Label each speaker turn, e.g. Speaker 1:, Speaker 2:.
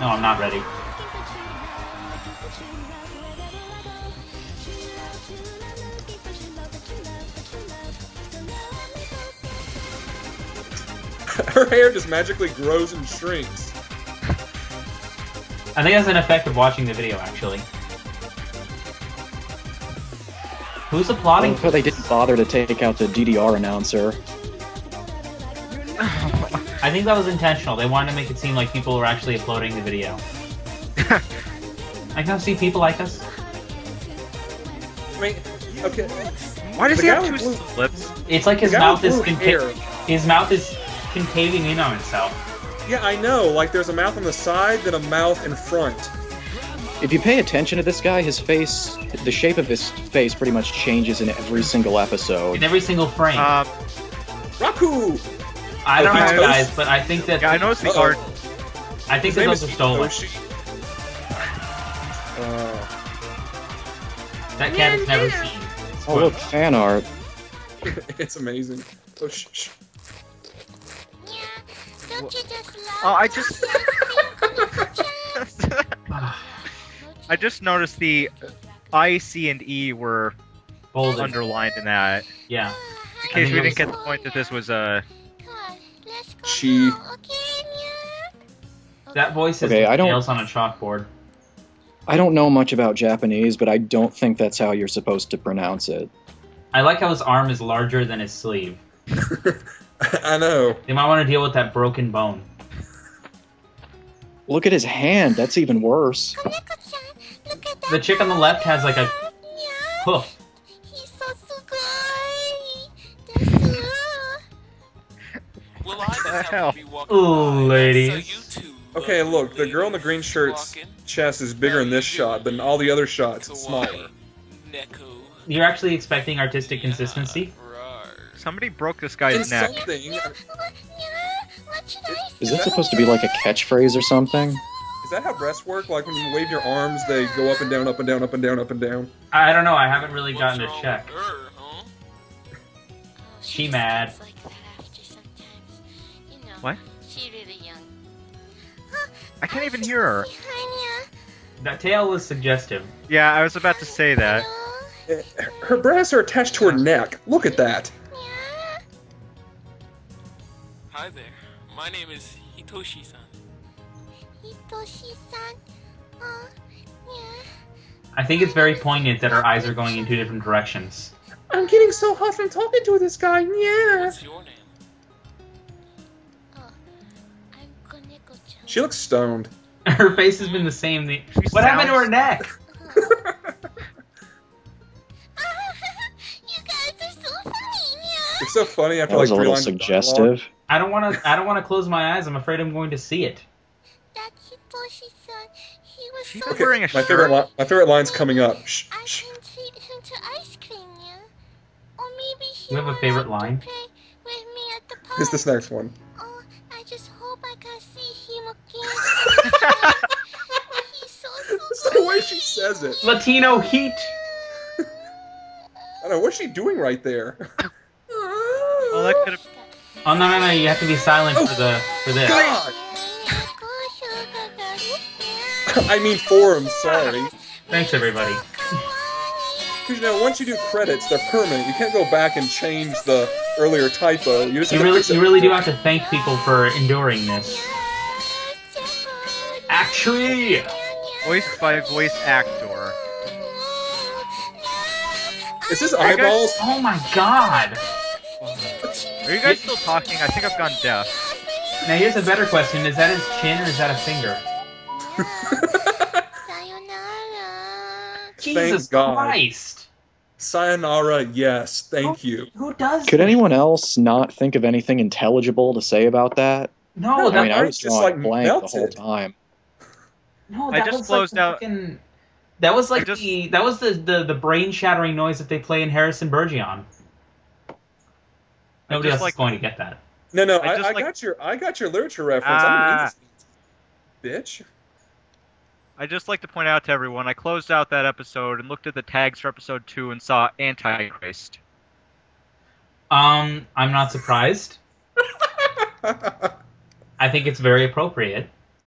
Speaker 1: No, I'm not ready.
Speaker 2: Her hair just magically grows and shrinks.
Speaker 1: I think that's an effect of watching the video, actually. Who's applauding?
Speaker 3: Well, oh, they didn't bother to take out the DDR announcer.
Speaker 1: I think that was intentional. They wanted to make it seem like people were actually uploading the video. I can see people like us.
Speaker 2: I mean, okay.
Speaker 4: Why does
Speaker 2: The
Speaker 4: he have two
Speaker 2: with blue-
Speaker 4: slips?
Speaker 1: It's like his mouth is
Speaker 2: blue
Speaker 1: conca- his mouth is concaving in on itself.
Speaker 2: Yeah, I know. Like, there's a mouth on the side, then a mouth in front.
Speaker 3: If you pay attention to this guy, his face, the shape of his face pretty much changes in every single episode.
Speaker 1: In every single frame.
Speaker 4: Um,
Speaker 2: Raku!
Speaker 1: I don't know,
Speaker 2: Toast-
Speaker 1: guys, but I think that
Speaker 4: yeah, I noticed the
Speaker 2: Uh-oh.
Speaker 4: art.
Speaker 1: I think
Speaker 2: His
Speaker 1: that
Speaker 2: name
Speaker 1: those are stolen.
Speaker 2: Hitoshi. Uh,
Speaker 1: That cat is never seen.
Speaker 3: Oh look, fan art.
Speaker 2: it's amazing. Oh, shh, shh.
Speaker 5: Don't you just love
Speaker 4: Oh, I just. I just noticed the I, C, and E were
Speaker 1: Bolded.
Speaker 4: underlined in that.
Speaker 1: Yeah.
Speaker 4: In case we didn't get the point that this was a.
Speaker 5: Let's go
Speaker 2: She-
Speaker 5: now, okay, Nya?
Speaker 1: That voice is
Speaker 3: Okay, I don't-
Speaker 1: nails on a chalkboard.
Speaker 3: I don't know much about Japanese, but I don't think that's how you're supposed to pronounce it.
Speaker 1: I like how his arm is larger than his sleeve.
Speaker 2: I know.
Speaker 1: They might want to deal with that broken bone.
Speaker 3: Look at his hand. That's even worse.
Speaker 5: Koneko-chan, look at that
Speaker 1: The chick on the left has like a
Speaker 5: Nya.
Speaker 1: hoof.
Speaker 4: Hell?
Speaker 6: to be walking
Speaker 1: Ooh,
Speaker 6: by,
Speaker 1: ladies.
Speaker 6: So you two,
Speaker 2: Okay, look, the girl in the green shirt's chest is bigger in this shot than all the other shots. It's smaller.
Speaker 1: You're actually expecting artistic consistency?
Speaker 4: Somebody broke this
Speaker 2: In
Speaker 4: guy's neck.
Speaker 2: something.
Speaker 5: Nya, what should I
Speaker 3: Is that supposed to be like a catchphrase or something?
Speaker 2: Is that how breasts work? Like when you wave your arms, they go up and down, up and down, up and down, up and down.
Speaker 1: I don't know. I haven't really
Speaker 6: What's
Speaker 1: gotten to check.
Speaker 6: her, huh?
Speaker 1: She mad.
Speaker 4: What?
Speaker 5: She really young.
Speaker 4: I can't oh, even hear her.
Speaker 1: That tail was suggestive.
Speaker 4: Yeah, I was about to say that.
Speaker 2: Her breasts are attached to her neck. Look at that.
Speaker 6: Hi there. My name is Hitoshi-san.
Speaker 5: Hitoshi-san. Oh, Nya.
Speaker 1: I think it's very poignant that her eyes are going in two different directions.
Speaker 2: I'm getting so hot from talking to this guy. Yeah.
Speaker 6: What's your name?
Speaker 2: She looks stoned.
Speaker 1: Her face has been the same. The-
Speaker 4: She
Speaker 1: what happened to her neck?
Speaker 5: you guys are so funny, Nya.
Speaker 2: It's so funny after
Speaker 3: That was
Speaker 2: like
Speaker 3: a little suggestive.
Speaker 2: dialogue.
Speaker 1: I don't want to. I don't want to close my eyes. I'm afraid I'm going to see it.
Speaker 5: That's Hitoshi-san. He was
Speaker 4: She's
Speaker 5: so
Speaker 2: Okay,
Speaker 4: wearing a
Speaker 2: my favorite
Speaker 4: shirt.
Speaker 2: li- my favorite line's coming up. Shh,
Speaker 5: I
Speaker 2: shh.
Speaker 5: can treat him to ice cream, Nya. Or maybe he
Speaker 1: You have a favorite line?
Speaker 5: To play with me at the park.
Speaker 2: It's this next one. Way she says it.
Speaker 1: Latino heat.
Speaker 2: I don't know what's she doing right there.
Speaker 4: Well, that could have.
Speaker 1: Oh no no no! You have to be silent for the for this.
Speaker 2: God! I mean forums. Sorry.
Speaker 1: Thanks everybody.
Speaker 2: Because you know, once you do credits, they're permanent. You can't go back and change the earlier typo. You just
Speaker 1: You really you really do have to thank people for enduring this. Actually,
Speaker 4: Voiced by a voice actor.
Speaker 2: Is this
Speaker 4: you guys-
Speaker 2: eyeballs?
Speaker 1: oh my god!
Speaker 4: Are you guys still talking? I think I've gone deaf.
Speaker 1: Now here's a better question: Is that his chin or is that a finger? Jesus
Speaker 2: God.
Speaker 1: Christ!
Speaker 2: Sayonara, yes. Thank you.
Speaker 1: Who does?
Speaker 3: Could
Speaker 1: this?
Speaker 3: anyone else not think of anything intelligible to say about that?
Speaker 1: No,
Speaker 2: No,
Speaker 1: that,
Speaker 3: I mean, I was
Speaker 2: just, like,
Speaker 3: blank the whole time.
Speaker 1: No,
Speaker 4: I
Speaker 1: that
Speaker 4: just
Speaker 1: was
Speaker 4: closed
Speaker 1: like
Speaker 4: out-
Speaker 1: fucking- That was like
Speaker 4: just-
Speaker 1: the that was the, the the brain shattering noise that they play in Harrison Bergeron. Nobody
Speaker 4: just
Speaker 1: else
Speaker 4: like-
Speaker 1: is going to get that.
Speaker 2: No, no,
Speaker 4: I
Speaker 2: I,
Speaker 4: just
Speaker 2: I
Speaker 4: like-
Speaker 2: got your, I got your literature reference. I'm
Speaker 4: Ah.
Speaker 2: an bitch.
Speaker 4: I just like to point out to everyone, I closed out that episode and looked at the tags for episode two and saw Antichrist.
Speaker 1: Um, I'm not surprised. I think it's very appropriate.